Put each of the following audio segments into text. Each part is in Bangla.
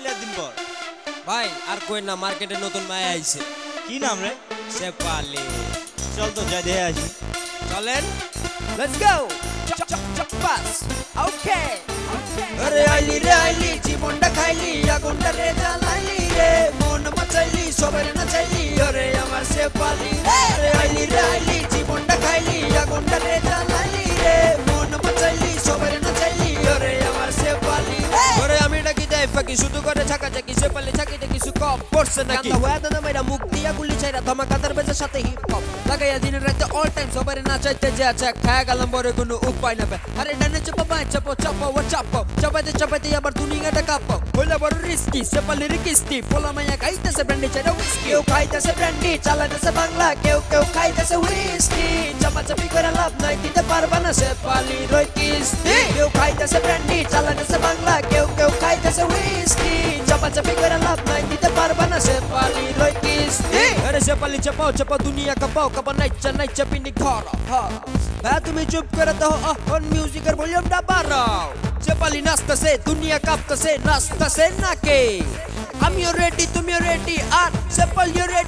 অনেক দিন পর ভাই আর কই না মার্কেটে নতুন মায়া আইছে। কি নাম রে? শেফালি। চল তো যাই দেখে আসি। চলেন। Chop, chop, pass. Okay. আরে আইলি রে আইলি জীবনটা খাইলি আগুনটা রে জ্বালাইলি রে। মন মাচাইলি সবার নাচাইলি। আরে আমার সে পালি আরে আইলি রে আইলি। ফাঁকি শুধু করে চাকি শেফালি ছাকি দেখি কিছু কম পড়ছে নাকি? গান্দা হয়ে দাদা মেয়েরা মুখ দিয়া গুলি ছাইরা ধমাকাদার বেজের সাথে হিপ হপ লাগাইয়া দিনের রাতে অল টাইম সবাই নাচাইতে যে আছে খায়া গেলাম বরে কোনো উপায় না আরে ডানে চাপো বাঁ চাপো চাপো ও চাপো। চাপাইতে চাপাইতে আবার দুনিয়াটা কাঁপো। হইলে বড় রিস্কি শেফালির কিস্তি। পোলা মাইয়া খাইতেছে ব্র্যান্ডি চাইটা উইস্কি কেউ খাইতেছে ব্র্যান্ডি চালাইতেছে বাংলা। কেউ কেউ খাইতেছে হুইস্কি চাপাচাপি করে লাভ নাই দিতে পারবে না সে পালি রই কিস্তি। কেউ খাইতেছে ব্র্যান্ডি চালাইতেছে বাংলা। কেউ Sepali Roy Kisti अरे Sepali चपाओ चपाओ दुनिया कपाओ कपा नहीं चन्नई चपी निखारो मैं तुम्हें चुप करता हो और म्यूज़िक और वॉल्यूम दबा रहा हूँ चपाली नस्त से दुनिया कप से नस्त से ना के I'm your ready, तुम your ready, are sepal your ready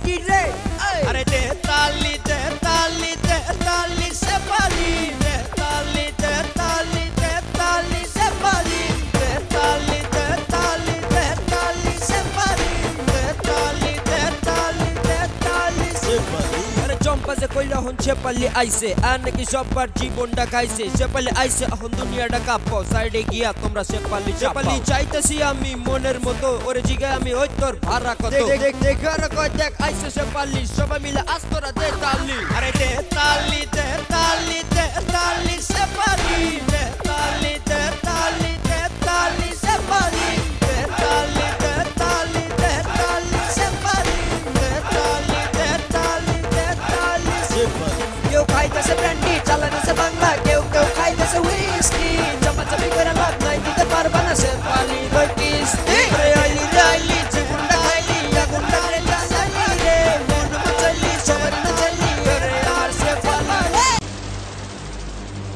আরে চম্পা যে কইলা হন শেফালি আইছে আর নাকি সবার জীবনটা খাইছে শেফালি আইছে এখন দুনিয়াটা কাঁপো সাইডে গিয়া তোমরা শেফালি শেফালি চাইতেছি আমি মনের মতো ওরে জিগায় আমি ওই তোর ভাড়া কত দেখ দেখ দেখ আর কয় দেখ আইছে শেফালি সবাই মিলে আস্তরা দে তালি আরে দে তালি